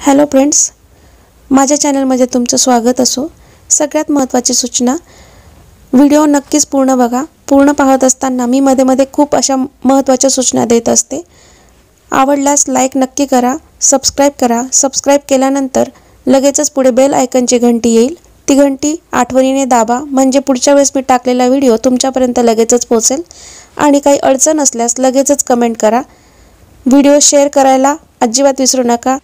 Hello friends माझ्या चॅनलमध्ये तुमचं स्वागत असो. सगळ्यात महत्त्वाची सूचना व्हिडिओ नक्कीच पूर्ण बघा. पूर्ण पाहत असताना मी मध्ये मध्ये खूप अशा महत्त्वाच्या सूचना देत असते. आवडल्यास लाईक नक्की करा सबस्क्राईब करा. सबस्क्राईब केल्यानंतर लगेचच पुढे बेल आयकनची घंटी येईल. ती घंटी आठवणीने दाबा म्हणजे पुढच्या वेळेस मी टाकलेला व्हिडिओ तुमच्यापर्यंत लगेचच पोहोचेल. आणि काही अडचण असल्यास लगेचच कमेंट करा. व्हिडिओ शेअर करायला अजिबात विसरू नका.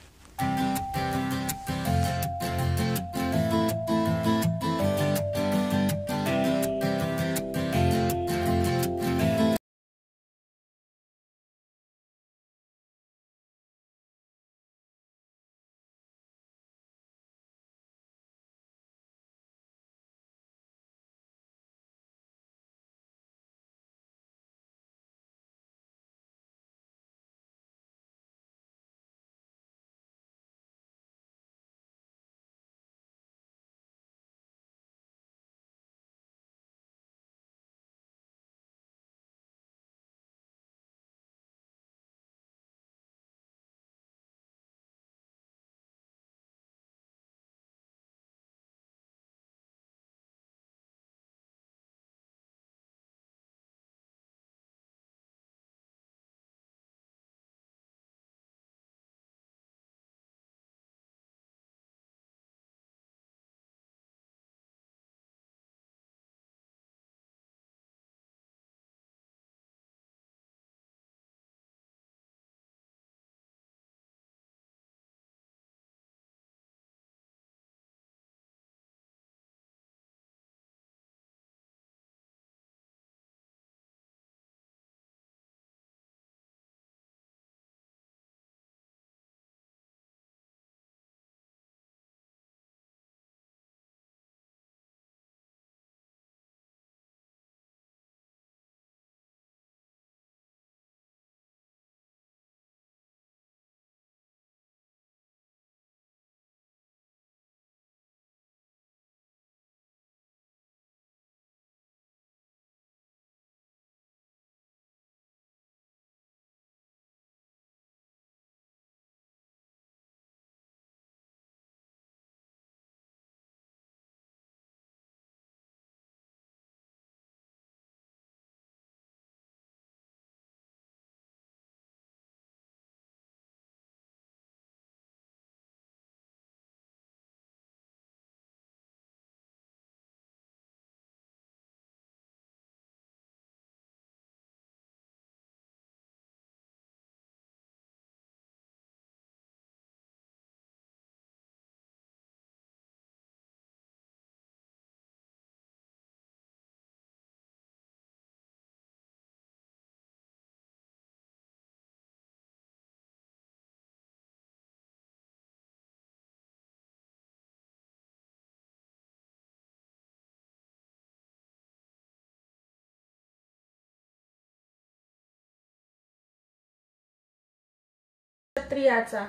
स्त्रियाचा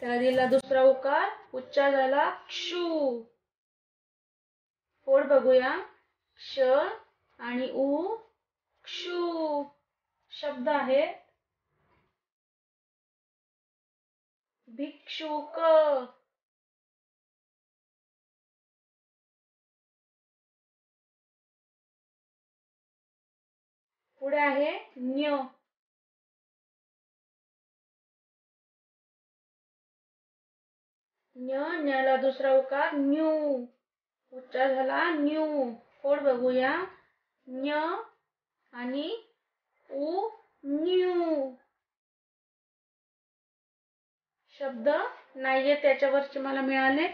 त्याला दिला दुसरा उकार उच्चार झाला क्षू. फोड बघूया. क्ष आणि उ क्षू. शब्द आहे भिक्षुक. पुढे आहे न्य. न्य न्याला दुसरा उकार न्यू. उच्चार झाला न्यू. फोड बघूया. न्य आणि उ न्यू. शब्द नाहीये त्याच्यावरचे मला मिळाले.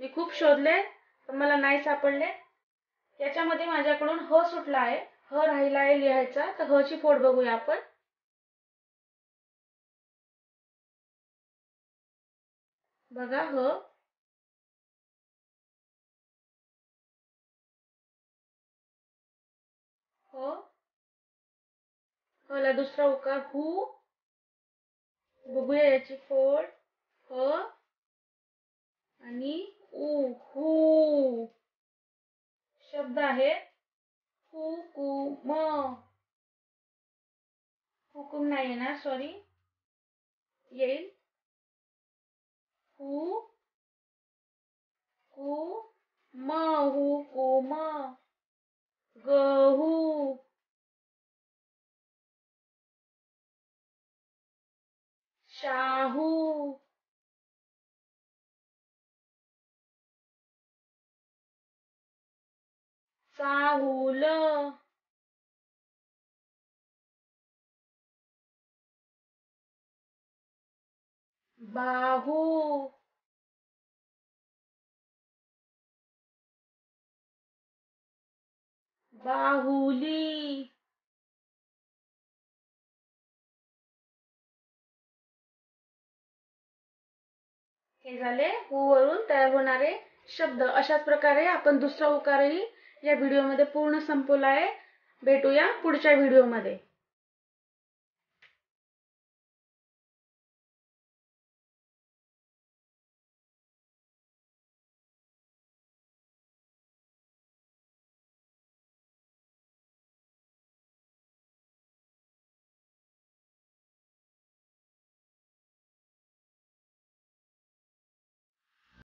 मी खूप शोधले पण मला नाही सापडले. याच्यामध्ये माझ्याकडून ह सुटला आहे. ह राहिला आहे लिहायचा. तर ह ची फोड बघूया आपण. बघा ह ह. हो. ला दुसरा उकार हू. बघूया याची फोड. ह. आणि उ हू. शब्द आहे. हुकुम हुकुम नाही येणार सॉरी येईल. कु कु म हु कुम गहू शाहू चाहुल बाहू. बाहुली. हे झाले हू वरून तयार होणारे शब्द. अशाच प्रकारे आपण दुसरा उकारही या व्हिडिओमध्ये पूर्ण संपवला आहे. भेटूया पुढच्या व्हिडिओमध्ये